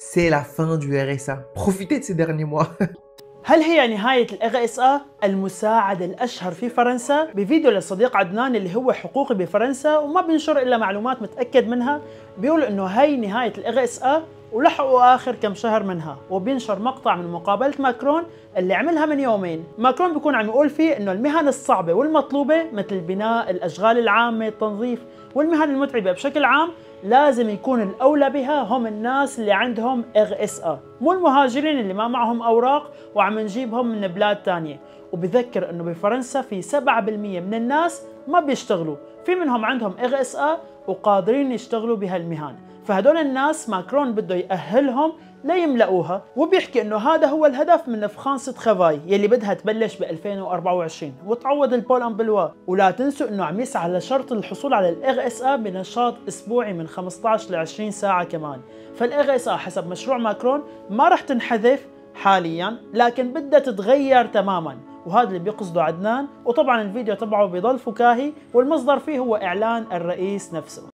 c'est la fin du RSA. Profitez de ces derniers mois. هل هي نهاية ال RSA المساعد الأشهر في فرنسا بفيديو للصديق عدنان اللي هو حقوقي بفرنسا وما بينشر إلا معلومات متأكد منها بيقول إنه هي نهاية ال RSA ولحقوا آخر كم شهر منها وبينشر مقطع من مقابلة ماكرون اللي عملها من يومين. ماكرون بيكون عم يقول فيه إنه المهن الصعبة والمطلوبة مثل البناء الأشغال العامة التنظيف والمهن المتعبة بشكل عام لازم يكون الأولى بها هم الناس اللي عندهم RSA. مو المهاجرين اللي ما معهم أوراق وعم نجيبهم من بلاد تانية. وبذكر إنه بفرنسا في 7% من الناس ما بيشتغلوا. في منهم عندهم RSA وقادرين يشتغلوا بهالمهن. فهدول الناس ماكرون بده يأهلهم ليملؤوها وبيحكي إنه هذا هو الهدف من France Travail يلي بدها تبلش ب 2024 وتعوض ال Pôle emploi ولا تنسوا إنه عم يسعى لشرط الحصول على ال RSA بنشاط أسبوعي من 15 ل 20 ساعة كمان. فالاغ إس آ حسب مشروع ماكرون ما رح تنحذف حاليا لكن بدها تتغير تماما. وهذا اللي بيقصده عدنان. وطبعا الفيديو تبعه بضل فكاهي والمصدر فيه هو إعلان الرئيس نفسه.